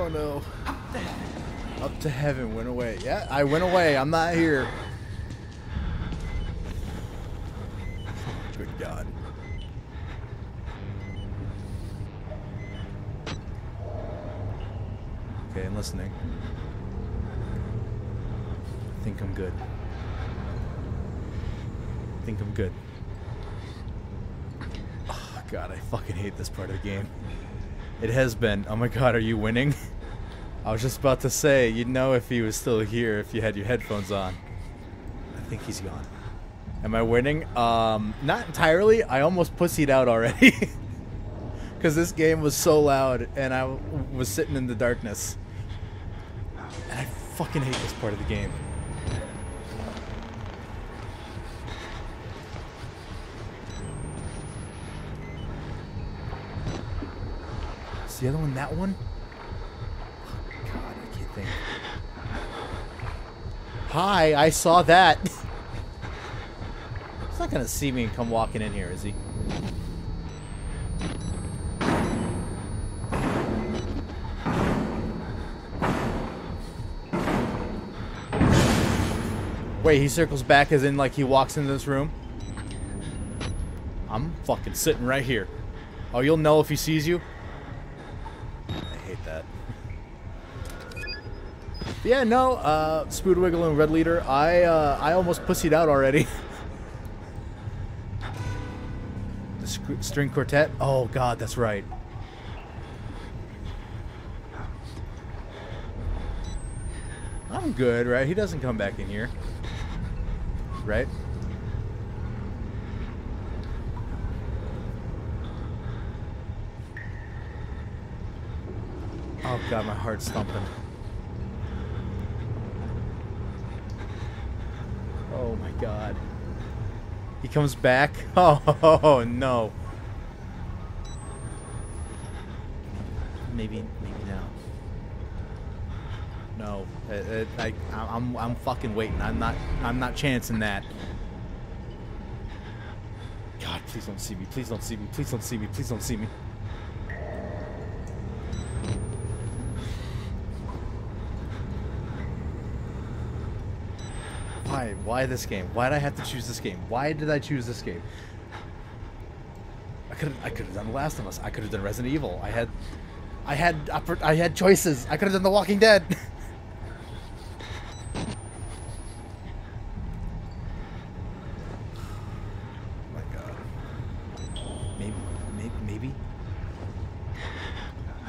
Oh no. Up to heaven, went away. Yeah, I went away. I'm not here. Good God. Okay, I'm listening. I think I'm good. I think I'm good. Oh, God, I fucking hate this part of the game. It has been. Oh my god, are you winning? I was just about to say, you'd know if he was still here if you had your headphones on. I think he's gone. Am I winning? Um, not entirely. I almost pussied out already. Because this game was so loud and I was sitting in the darkness. And I fucking hate this part of the game. Is the other one that one? Hi, I saw that. He's not gonna see me and come walking in here, is he? Wait, he circles back as in like he walks into this room? I'm fucking sitting right here. Oh, you'll know if he sees you? I hate that. But yeah, no, uh, Spoodwiggle and Red Leader, I, uh, I almost pussied out already. the string quartet? Oh god, that's right. I'm good, right? He doesn't come back in here. Right? Oh god, my heart's thumping. Oh my god. He comes back? Oh, no. Maybe, maybe now. No, uh, uh, it, it, I, I'm, I'm fucking waiting. I'm not, I'm not chancing that. God, please don't see me. Please don't see me. Please don't see me. Please don't see me. Why? Why this game? Why did I have to choose this game? Why did I choose this game? I could I could have done The Last of Us. I could have done Resident Evil. I had I had I had choices. I could have done The Walking Dead. my God. Maybe maybe maybe.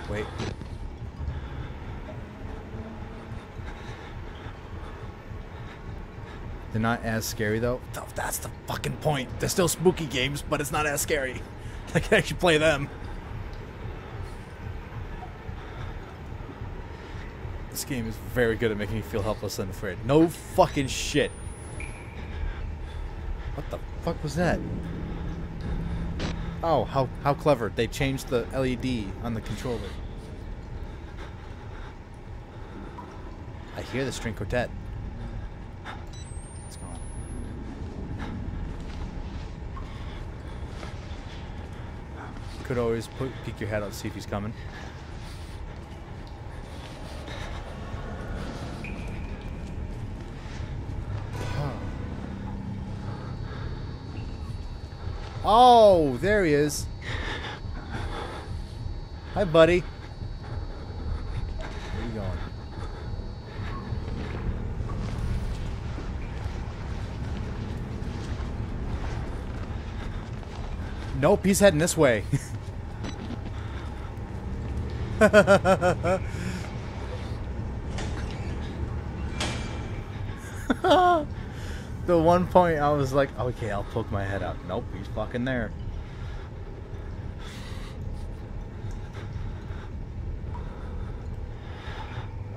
Wait. They're not as scary though. That's the fucking point. They're still spooky games, but it's not as scary. I can actually play them. This game is very good at making me feel helpless and afraid. No fucking shit. What the fuck was that? Oh, how how clever. They changed the LED on the controller. I hear the string quartet. It's gone. Could always put, peek your head out, see if he's coming. Oh, there he is. Hi, buddy. Where you going? Nope, he's heading this way. the one point I was like, okay, I'll poke my head out. Nope, he's fucking there.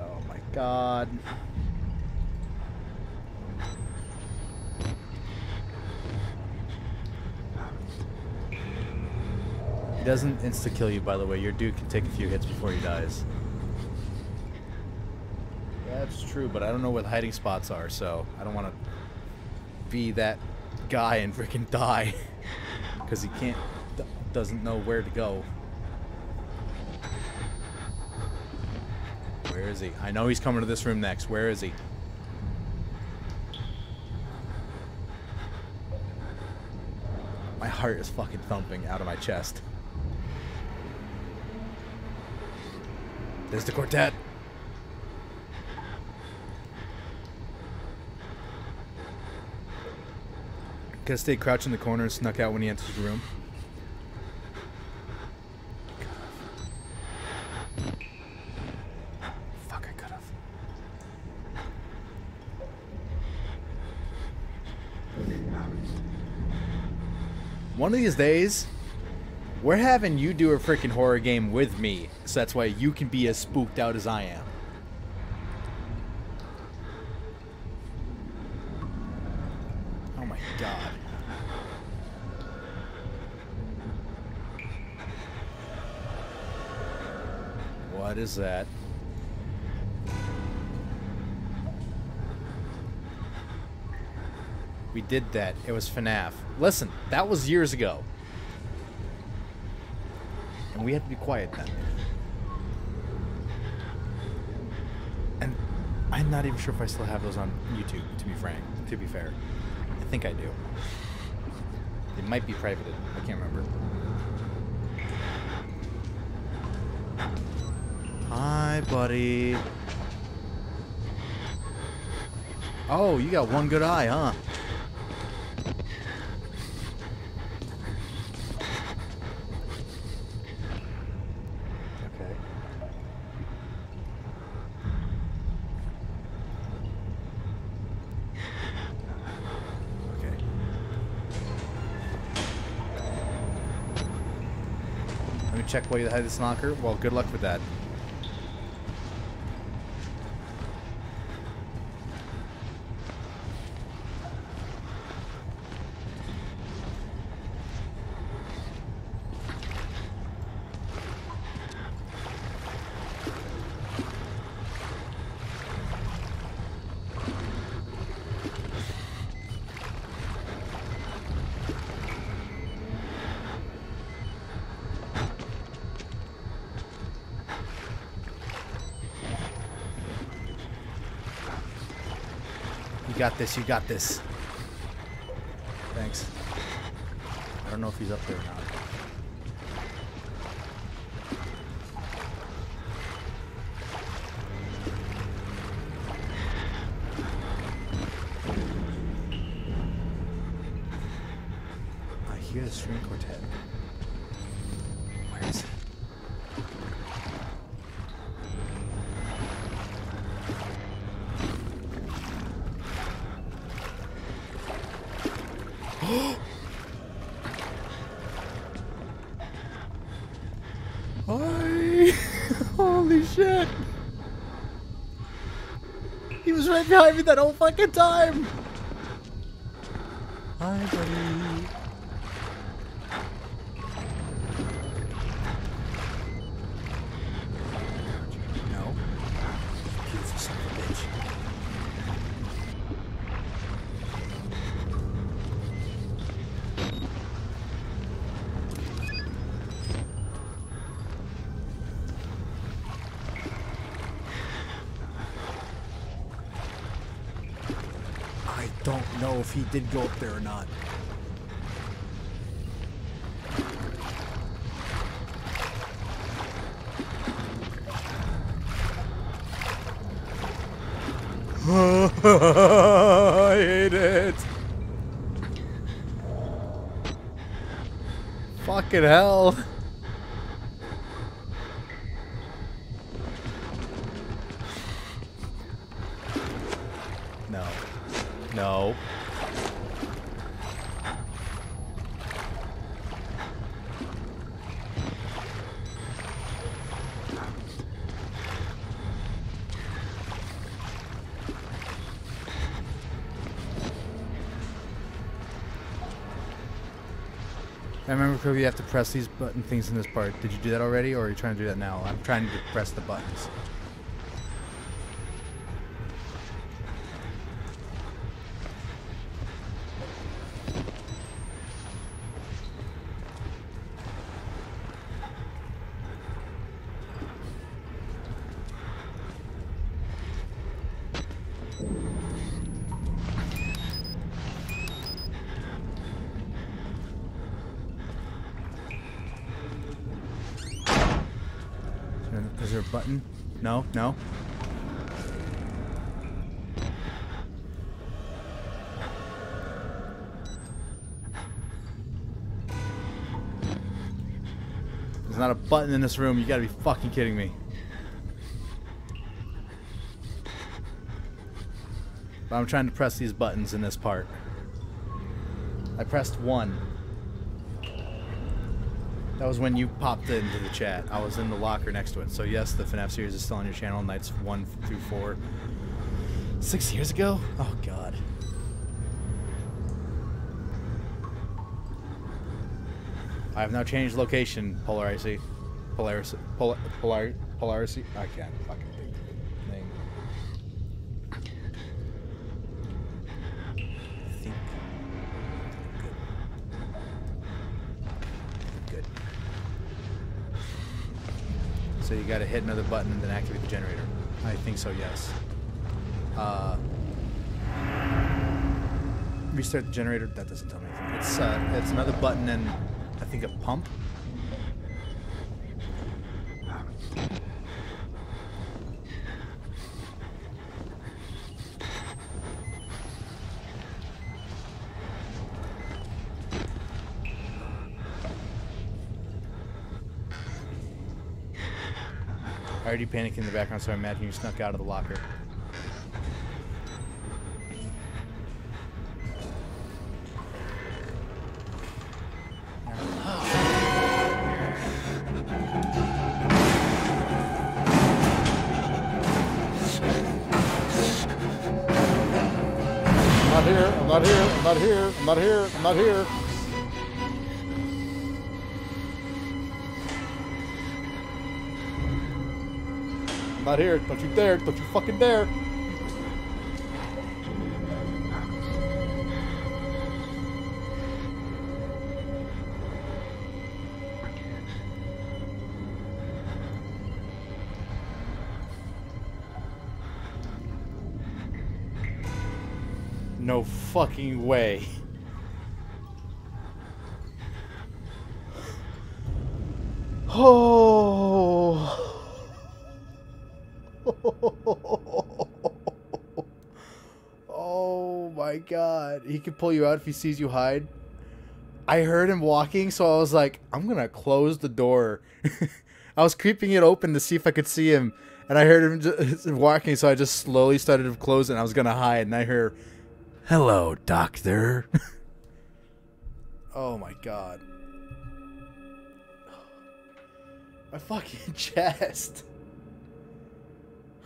Oh my god. Doesn't insta kill you, by the way. Your dude can take a few hits before he dies. That's true, but I don't know where the hiding spots are, so I don't want to be that guy and freaking die because he can't, doesn't know where to go. Where is he? I know he's coming to this room next. Where is he? My heart is fucking thumping out of my chest. There's the quartet. Could stayed crouched in the corner and snuck out when he enters the room. Fuck, I could have. One of these days, we're having you do a freaking horror game with me, so that's why you can be as spooked out as I am. Oh my god. What is that? We did that. It was FNAF. Listen, that was years ago. We had to be quiet then. And I'm not even sure if I still have those on YouTube, to be frank, to be fair. I think I do. They might be privated. I can't remember. Hi, buddy. Oh, you got one good eye, huh? Okay. Okay. Let me check hide this knocker. Well, good luck with that. You got this, you got this. Thanks. I don't know if he's up there or not. I hear the string quartet. Where is he? Hi! Holy shit! Me that whole fucking time! Hi, buddy. Know if he did go up there or not. I hate it. Fucking hell. No. No. I remember Kirby, you have to press these button things in this part. Did you do that already, or are you trying to do that now? I'm trying to press the buttons. Is there a button? No, no. There's not a button in this room. You gotta be fucking kidding me. But I'm trying to press these buttons in this part. I pressed one. That was when you popped into the chat. I was in the locker next to it. So yes, the FNAF series is still on your channel, nights one through four. Six years ago? Oh god. I have now changed location, Polaris. Polaris. Polar. Polar. Polaris. I can't fucking think of the name. I think. Good. Good. So you gotta hit another button and then activate the generator. I think so, yes. Uh, restart the generator. That doesn't tell me anything. It's uh, it's another button and I think a pump. I already panicked in the background, so I imagine you snuck out of the locker. I'm not here. I'm not here. I'm not here. I'm not here. I'm not here. Not here. Don't you dare. Don't you fucking dare. No fucking way. Oh. oh my god. He could pull you out if he sees you hide. I heard him walking, so I was like, I'm gonna close the door. I was creeping it open to see if I could see him, and I heard him just walking, so I just slowly started to close it, and I was gonna hide, and I heard, Hello, Doctor. oh my god. My fucking chest.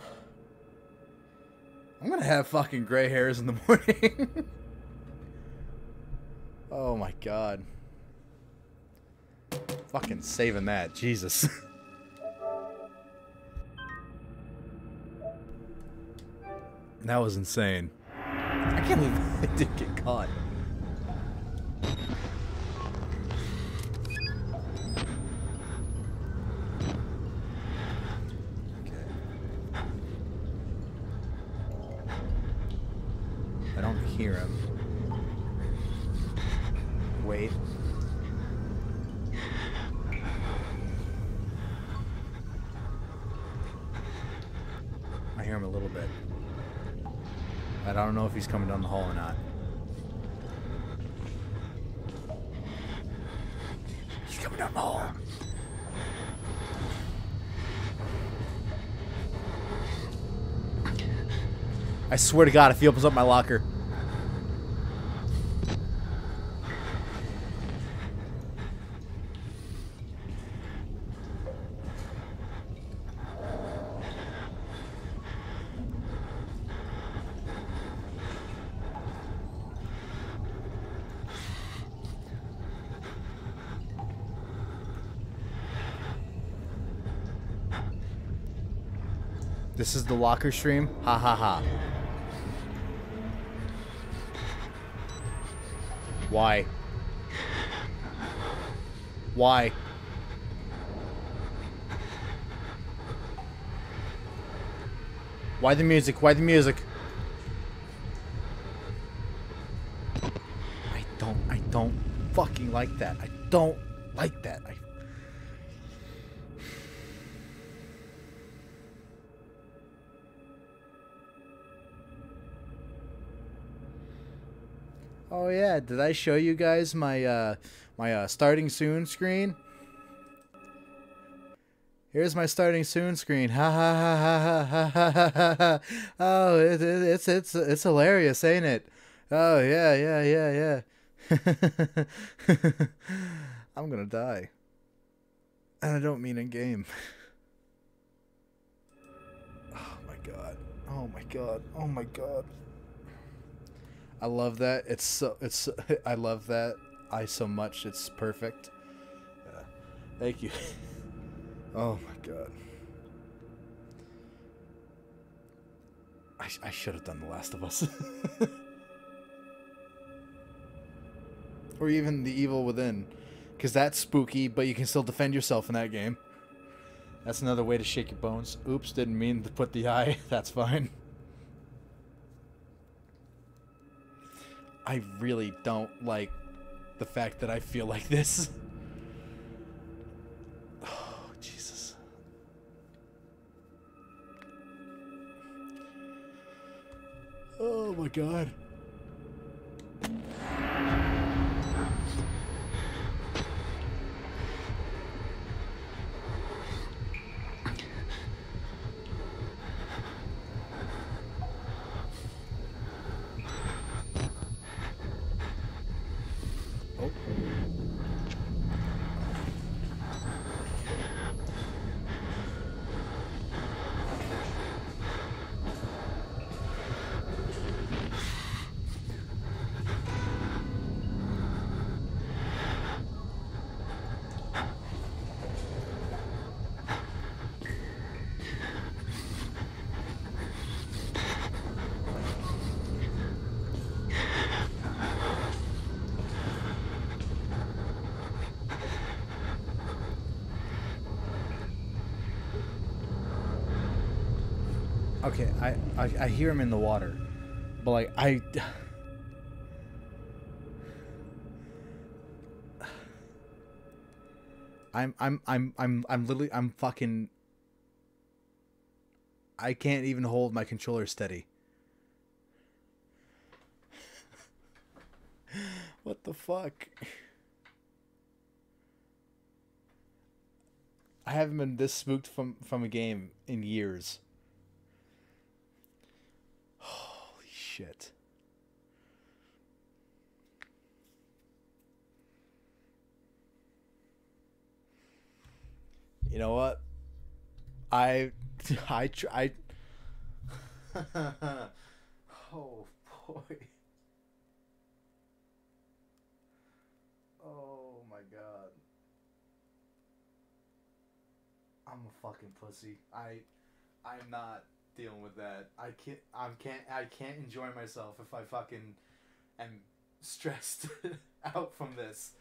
I'm gonna have fucking gray hairs in the morning. Oh my god. Fucking saving that, Jesus. that was insane. I can't believe I did get caught. Okay. I don't hear him. Wait. I hear him a little bit. But I don't know if he's coming down the hall or not. He's coming down the hall. I swear to God, if he opens up my locker. This is the locker stream. Ha ha ha. Why? Why? Why the music? Why the music? I don't, I don't fucking like that. I don't like that. I... Oh yeah, did I show you guys my uh, my uh, starting soon screen? Here's my starting soon screen. Ha ha ha ha ha ha ha ha. ha. Oh, it, it, it's it's it's hilarious, ain't it? Oh yeah yeah yeah yeah. I'm gonna die, and I don't mean in game. Oh my god. Oh my god. Oh my god. I love that. It's so it's I love that I so much. It's perfect. Yeah. Thank you. oh my god. I, sh- I should have done The Last of Us. or even The Evil Within. Because that's spooky, but you can still defend yourself in that game. That's another way to shake your bones. Oops, didn't mean to put the eye. That's fine. I really don't like the fact that I feel like this. Oh, Jesus. Oh my god. Okay, I, I I hear him in the water, but like I. I'm I'm I'm I'm I'm literally I'm fucking. I can't even hold my controller steady. what the fuck? I haven't been this spooked from from a game in years. Shit. You know what? I I try. oh boy. Oh my god. I'm a fucking pussy. I I'm not dealing with that. I can't I can't I can't enjoy myself if I fucking am stressed out from this.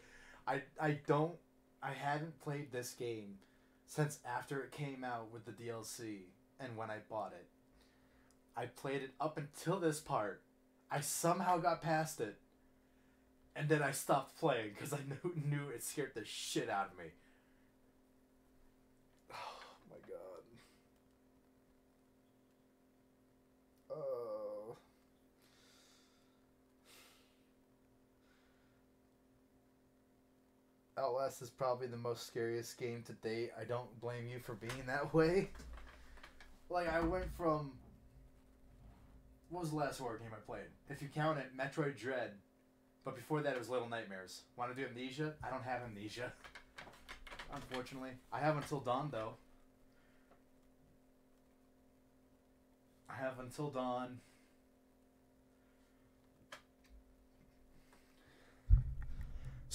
I I don't I haven't played this game since after it came out with the DLC and when I bought it. I played it up until this part. I somehow got past it. And then I stopped playing because I knew, knew it scared the shit out of me. Oh my god. Oh. Outlast is probably the most scariest game to date. I don't blame you for being that way. Like I went from what was the last horror game I played? If you count it, Metroid Dread. But before that, it was Little Nightmares. Want to do Amnesia? I don't have Amnesia. Unfortunately. I have Until Dawn, though. I have Until Dawn.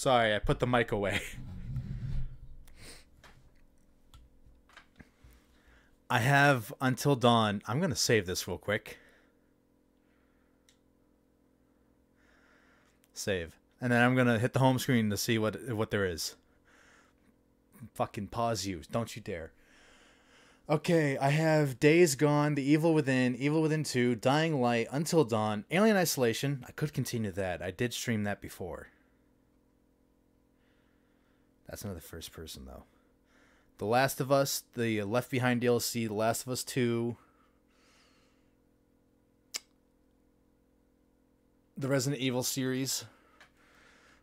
Sorry, I put the mic away. I have Until Dawn. I'm going to save this real quick. Save. And then I'm going to hit the home screen to see what what there is. Fucking pause you. Don't you dare. Okay, I have Days Gone, The Evil Within, Evil Within 2, Dying Light, Until Dawn, Alien Isolation. I could continue that. I did stream that before. That's another first person, though. The Last of Us, the Left Behind DLC, The Last of Us 2, the Resident Evil series.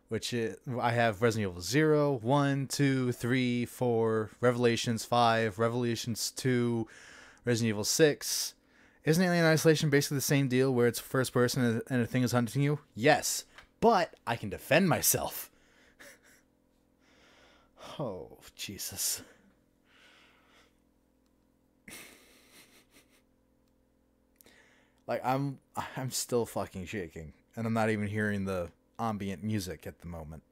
which is, I have Resident Evil 0, 1, 2, 3, 4, Revelations 5, Revelations 2, Resident Evil 6. Isn't Alien Isolation basically the same deal where it's first person and- and a thing is hunting you? Yes, but I can defend myself. Oh, Jesus. Like I'm I'm still fucking shaking and I'm not even hearing the ambient music at the moment.